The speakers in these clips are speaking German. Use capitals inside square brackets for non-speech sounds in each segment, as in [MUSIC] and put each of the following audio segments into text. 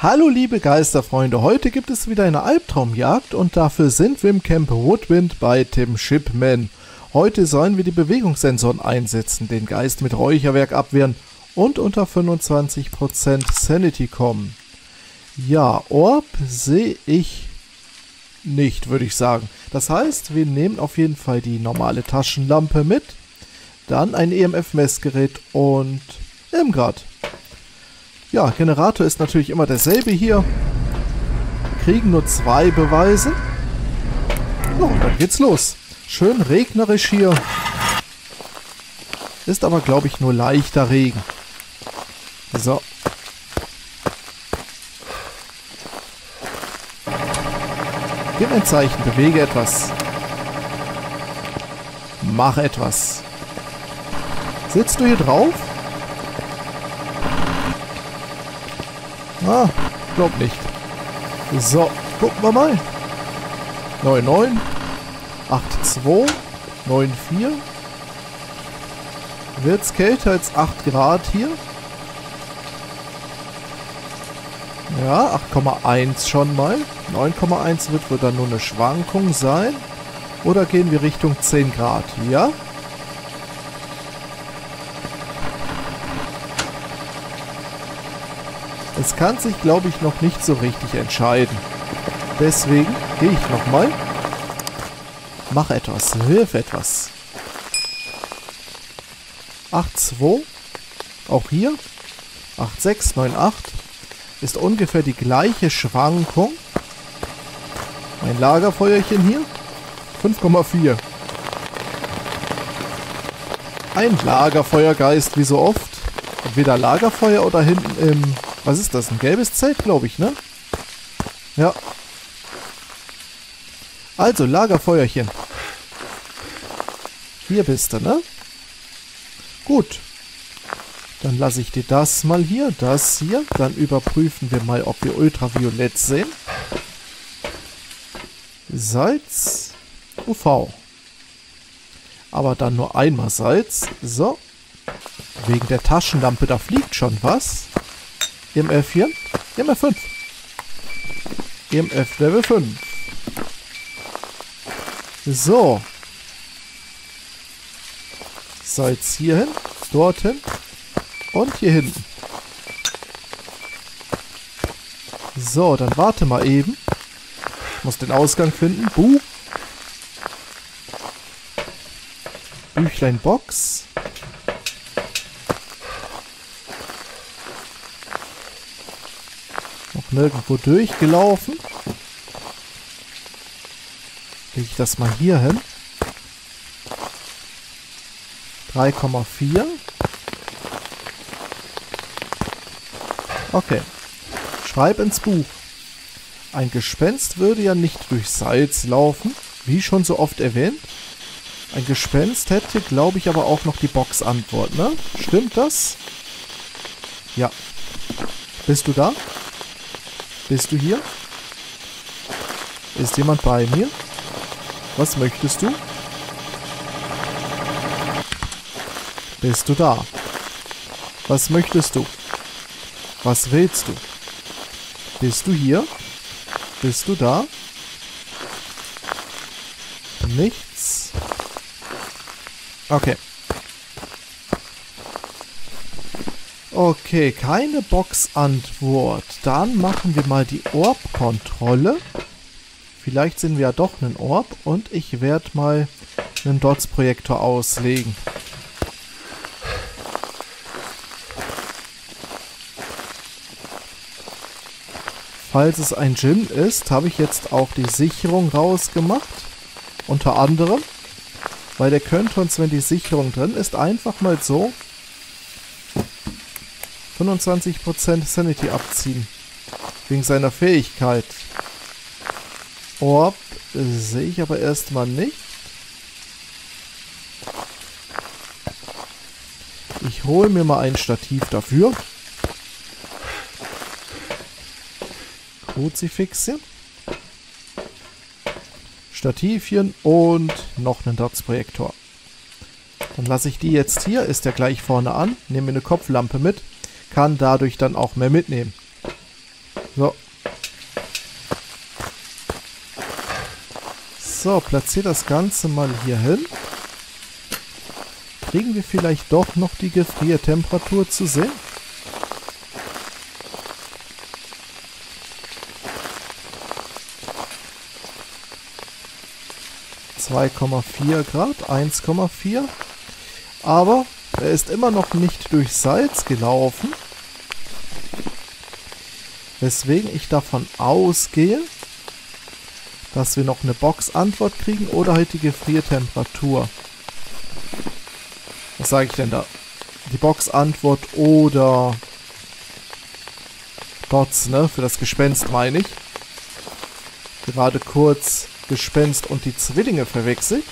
Hallo liebe Geisterfreunde, heute gibt es wieder eine Albtraumjagd und dafür sind wir im Camp Woodwind bei Tim Shipman. Heute sollen wir die Bewegungssensoren einsetzen, den Geist mit Räucherwerk abwehren und unter 25% Sanity kommen. Ja, Orb sehe ich nicht, würde ich sagen. Das heißt, wir nehmen auf jeden Fall die normale Taschenlampe mit, dann ein EMF-Messgerät und Irmgard. Ja, Generator ist natürlich immer derselbe hier. Kriegen nur zwei Beweise. Ja, und dann geht's los. Schön regnerisch hier. Ist aber, glaube ich, nur leichter Regen. So. Gib ein Zeichen, bewege etwas. Mach etwas. Sitzt du hier drauf? Ah, glaub nicht. So, gucken wir mal. 9,9. 8,2. 9,4. Wird's kälter als 8 Grad hier? Ja, 8,1 schon mal. 9,1 wird wohl dann nur eine Schwankung sein. Oder gehen wir Richtung 10 Grad? Ja? Es kann sich, glaube ich, noch nicht so richtig entscheiden. Deswegen gehe ich nochmal. Mach etwas, wirf etwas. 8,2. Auch hier. 8,6, 9,8. Ist ungefähr die gleiche Schwankung. Mein Lagerfeuerchen hier. 5,4. Ein Lagerfeuergeist, wie so oft. Entweder Lagerfeuer oder hinten im was ist das? Ein gelbes Zelt, glaube ich, ne? Ja. Also, Lagerfeuerchen. Hier bist du, ne? Gut. Dann lasse ich dir das mal hier, das hier. Dann überprüfen wir mal, ob wir Ultraviolett sehen. Salz, UV. Aber dann nur einmal Salz. So. Wegen der Taschenlampe, da fliegt schon was. EMF hier. EMF 5. EMF Level 5. So. Salz hier hin, dorthin und hier hinten. So, dann warte mal eben. Ich muss den Ausgang finden. Buch. Büchlein Box. Nirgendwo durchgelaufen. Lege ich das mal hier hin. 3,4. Okay. Schreib ins Buch. Ein Gespenst würde ja nicht durch Salz laufen, wie schon so oft erwähnt. Ein Gespenst hätte, glaube ich, aber auch noch die Box-Antwort, ne? Stimmt das? Ja. Bist du da? Bist du hier? Ist jemand bei mir? Was möchtest du? Bist du da? Was möchtest du? Was willst du? Bist du hier? Bist du da? Nichts. Okay. Okay, keine Box-Antwort. Dann machen wir mal die Orb-Kontrolle. Vielleicht sehen wir ja doch einen Orb und ich werde mal einen Dots-Projektor auslegen. Falls es ein Gin ist, habe ich jetzt auch die Sicherung rausgemacht. Unter anderem. Weil der könnte uns, wenn die Sicherung drin ist, einfach mal so 25% Sanity abziehen. Wegen seiner Fähigkeit. Orb sehe ich aber erstmal nicht. Ich hole mir mal ein Stativ dafür. Kruzifixchen. Stativchen und noch einen DOTS-Projektor. Dann lasse ich die jetzt hier, ist der gleich vorne an, nehme eine Kopflampe mit kann dadurch dann auch mehr mitnehmen. So. So, platziere das Ganze mal hier hin. Kriegen wir vielleicht doch noch die Gefriertemperatur zu sehen? 2,4 Grad, 1,4. Aber er ist immer noch nicht durch Salz gelaufen. Weswegen ich davon ausgehe, dass wir noch eine Box-Antwort kriegen oder halt die Gefriertemperatur. Was sage ich denn da? Die Box-Antwort oder Dots, ne? Für das Gespenst meine ich. Gerade kurz Gespenst und die Zwillinge verwechselt.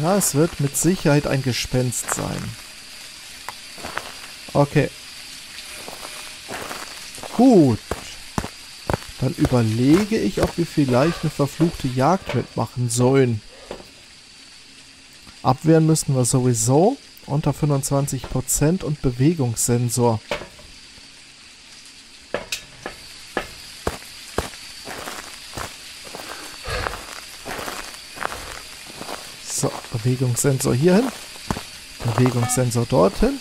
Ja, es wird mit Sicherheit ein Gespenst sein. Okay. Gut. Dann überlege ich, ob wir vielleicht eine verfluchte Jagd mitmachen sollen. Abwehren müssen wir sowieso. Unter 25% und Bewegungssensor. Bewegungssensor hierhin. Bewegungssensor dorthin.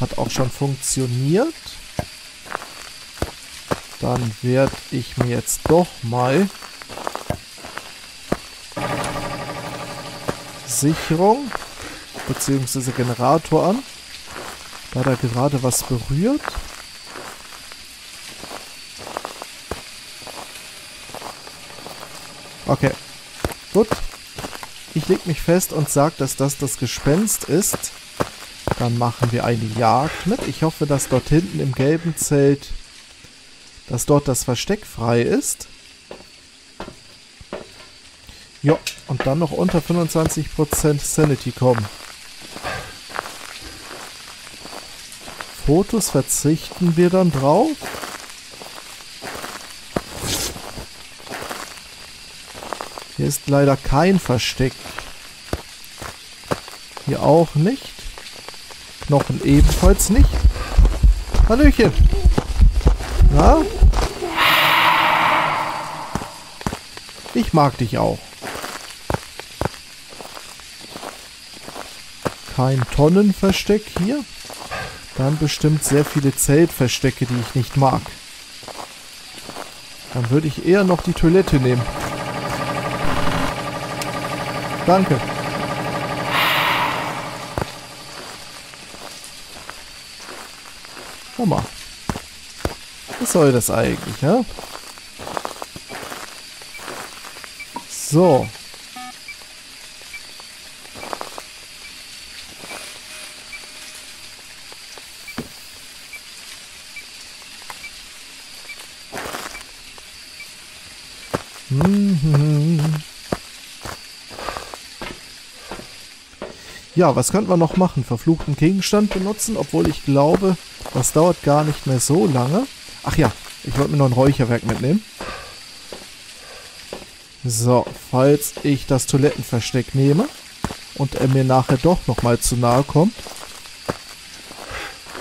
Hat auch schon funktioniert. Dann werde ich mir jetzt doch mal Sicherung bzw. Generator an. Da da gerade was berührt. Okay. Gut ich leg mich fest und sag, dass das das Gespenst ist. Dann machen wir eine Jagd mit. Ich hoffe, dass dort hinten im gelben Zelt, dass dort das Versteck frei ist. Ja, und dann noch unter 25% Sanity kommen. Fotos verzichten wir dann drauf. Hier ist leider kein Versteck. Hier auch nicht. Knochen ebenfalls nicht. Hallöchen. Na? Ich mag dich auch. Kein Tonnenversteck hier. Dann bestimmt sehr viele Zeltverstecke, die ich nicht mag. Dann würde ich eher noch die Toilette nehmen. Danke. Guck mal. Was soll das eigentlich, ja? So. Mhm. Ja, was könnten wir noch machen? Verfluchten Gegenstand benutzen, obwohl ich glaube, das dauert gar nicht mehr so lange. Ach ja, ich wollte mir noch ein Räucherwerk mitnehmen. So, falls ich das Toilettenversteck nehme und er mir nachher doch nochmal zu nahe kommt.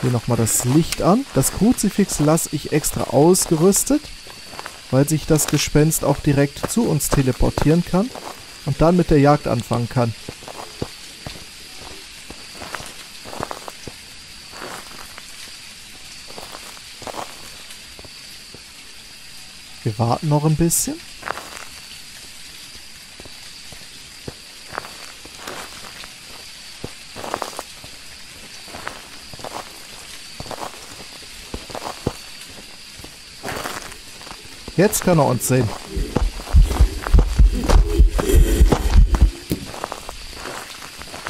Hier nochmal das Licht an. Das Kruzifix lasse ich extra ausgerüstet, weil sich das Gespenst auch direkt zu uns teleportieren kann und dann mit der Jagd anfangen kann. Wir warten noch ein bisschen. Jetzt kann er uns sehen.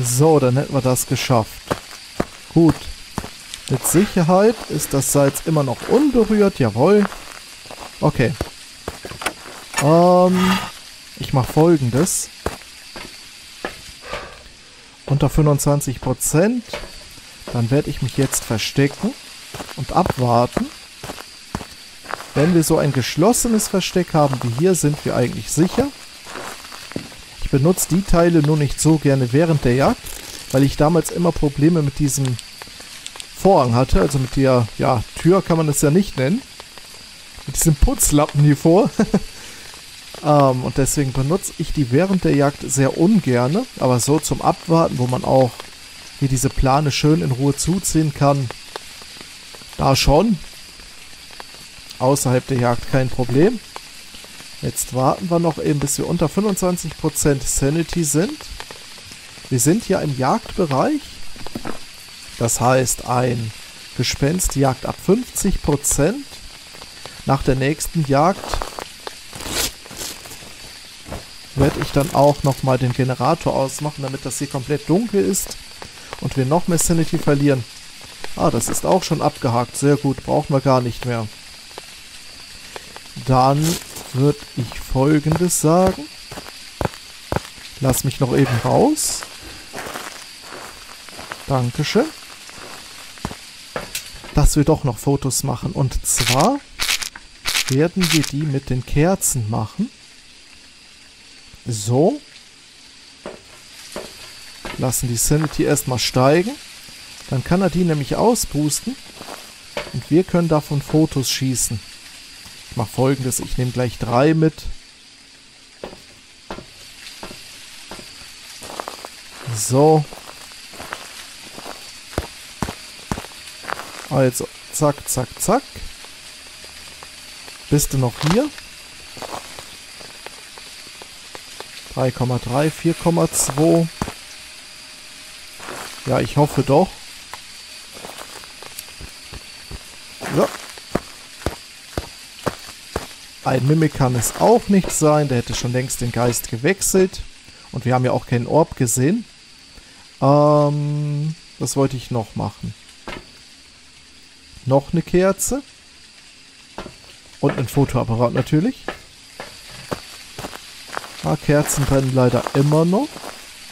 So, dann hätten wir das geschafft. Gut. Mit Sicherheit ist das Salz immer noch unberührt, jawohl. Okay. Ähm, ich mache folgendes. Unter 25%. Dann werde ich mich jetzt verstecken und abwarten. Wenn wir so ein geschlossenes Versteck haben wie hier, sind wir eigentlich sicher. Ich benutze die Teile nur nicht so gerne während der Jagd, weil ich damals immer Probleme mit diesem Vorhang hatte. Also mit der, ja, Tür kann man das ja nicht nennen. Mit diesem Putzlappen hier vor. [LAUGHS] ähm, und deswegen benutze ich die während der Jagd sehr ungerne. Aber so zum Abwarten, wo man auch hier diese Plane schön in Ruhe zuziehen kann. Da schon. Außerhalb der Jagd kein Problem. Jetzt warten wir noch eben, bis wir unter 25% Sanity sind. Wir sind hier im Jagdbereich. Das heißt, ein Gespenst jagt ab 50%. Nach der nächsten Jagd werde ich dann auch nochmal den Generator ausmachen, damit das hier komplett dunkel ist und wir noch mehr Sanity verlieren. Ah, das ist auch schon abgehakt. Sehr gut, brauchen wir gar nicht mehr. Dann würde ich folgendes sagen. Lass mich noch eben raus. Dankeschön. Dass wir doch noch Fotos machen. Und zwar werden wir die mit den Kerzen machen. So. Lassen die Sanity erstmal steigen. Dann kann er die nämlich auspusten. Und wir können davon Fotos schießen. Ich mache folgendes. Ich nehme gleich drei mit. So. Also, zack, zack, zack. Bist du noch hier? 3,3, 4,2. Ja, ich hoffe doch. So. Ein Mimik kann es auch nicht sein. Der hätte schon längst den Geist gewechselt. Und wir haben ja auch keinen Orb gesehen. Ähm, was wollte ich noch machen? Noch eine Kerze. Und ein Fotoapparat natürlich. Ah, Kerzen brennen leider immer noch.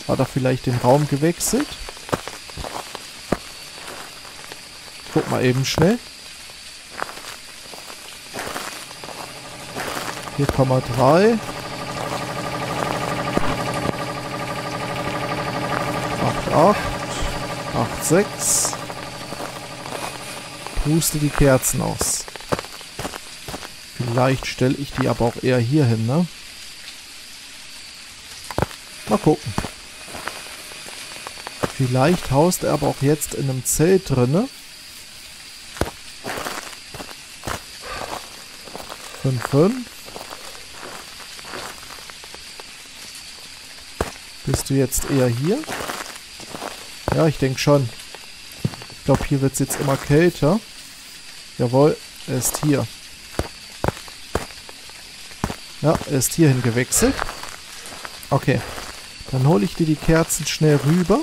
Hat er vielleicht den Raum gewechselt? Guck mal eben schnell. 4,3. 8, 8, 6. Puste die Kerzen aus. Vielleicht stelle ich die aber auch eher hier hin, ne? Mal gucken. Vielleicht haust er aber auch jetzt in einem Zelt drinne. 5, 5. Bist du jetzt eher hier? Ja, ich denke schon. Ich glaube, hier wird es jetzt immer kälter. Jawohl, er ist hier. Ja, er ist hierhin gewechselt. Okay. Dann hole ich dir die Kerzen schnell rüber.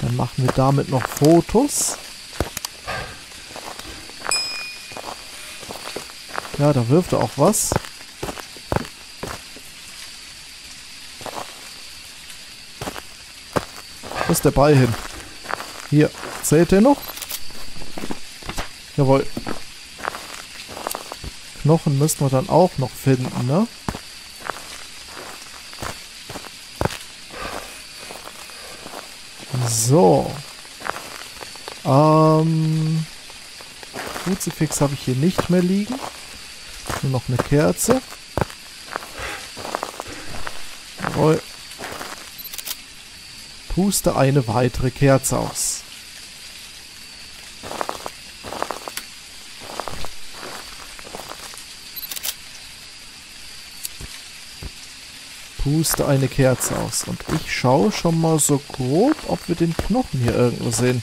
Dann machen wir damit noch Fotos. Ja, da wirft er auch was. Ist der Ball hin? Hier. Zählt der noch? Jawohl. Knochen müssen wir dann auch noch finden, ne? So. Ähm. Kruzifix habe ich hier nicht mehr liegen. Nur noch eine Kerze. Jawohl. Puste eine weitere Kerze aus. Puste eine Kerze aus. Und ich schaue schon mal so grob, ob wir den Knochen hier irgendwo sehen.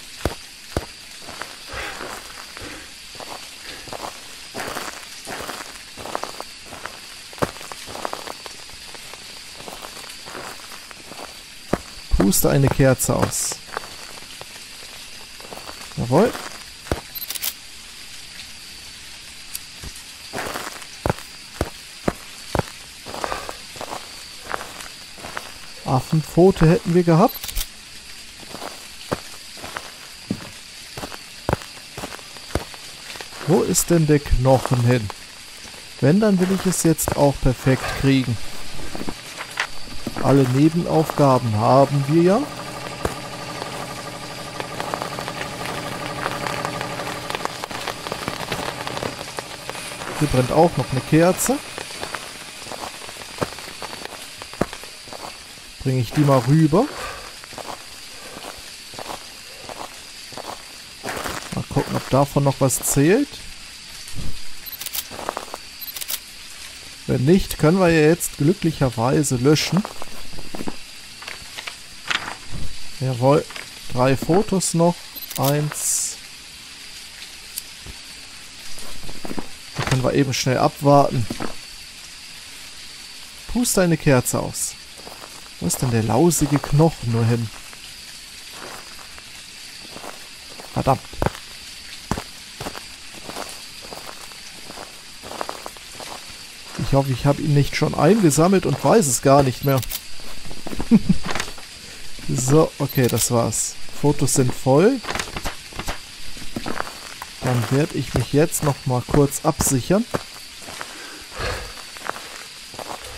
Puste eine Kerze aus. Jawohl. Affenpfote hätten wir gehabt. Wo ist denn der Knochen hin? Wenn, dann will ich es jetzt auch perfekt kriegen. Alle Nebenaufgaben haben wir ja. Hier brennt auch noch eine Kerze. Bringe ich die mal rüber. Mal gucken, ob davon noch was zählt. Wenn nicht, können wir ja jetzt glücklicherweise löschen. Jawohl. Drei Fotos noch. Eins. Da können wir eben schnell abwarten. Puste eine Kerze aus. Wo ist denn der lausige Knochen nur hin? Verdammt. Ich hoffe, ich habe ihn nicht schon eingesammelt und weiß es gar nicht mehr. [LAUGHS] so, okay, das war's. Fotos sind voll. Dann werde ich mich jetzt noch mal kurz absichern.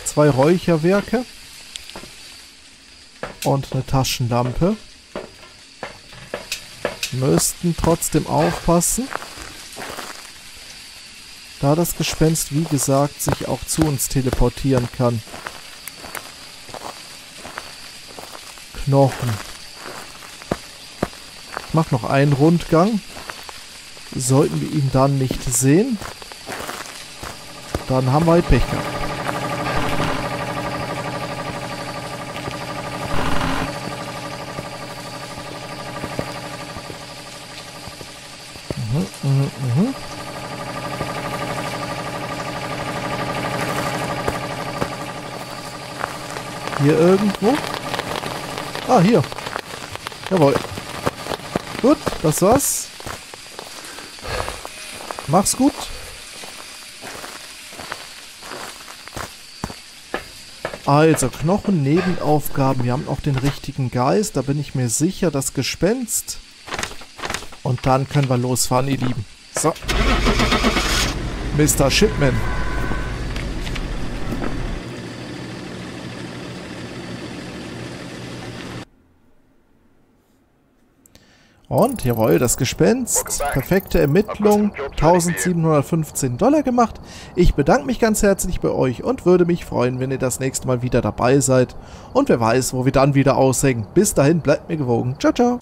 Zwei Räucherwerke. Und eine Taschenlampe. Müssten trotzdem aufpassen. Da das Gespenst, wie gesagt, sich auch zu uns teleportieren kann. Knochen. Ich mache noch einen Rundgang. Sollten wir ihn dann nicht sehen, dann haben wir halt Pech gehabt. Mhm, mhm, mhm. Hier irgendwo? Ah, hier. Jawohl. Gut, das war's. Mach's gut. Also, Knochen, Nebenaufgaben. Wir haben auch den richtigen Geist. Da bin ich mir sicher. Das Gespenst. Und dann können wir losfahren, ihr Lieben. So. Mr. Shipman. Und, jawohl, das Gespenst. Perfekte Ermittlung. 1715 Dollar gemacht. Ich bedanke mich ganz herzlich bei euch und würde mich freuen, wenn ihr das nächste Mal wieder dabei seid. Und wer weiß, wo wir dann wieder aushängen. Bis dahin, bleibt mir gewogen. Ciao, ciao.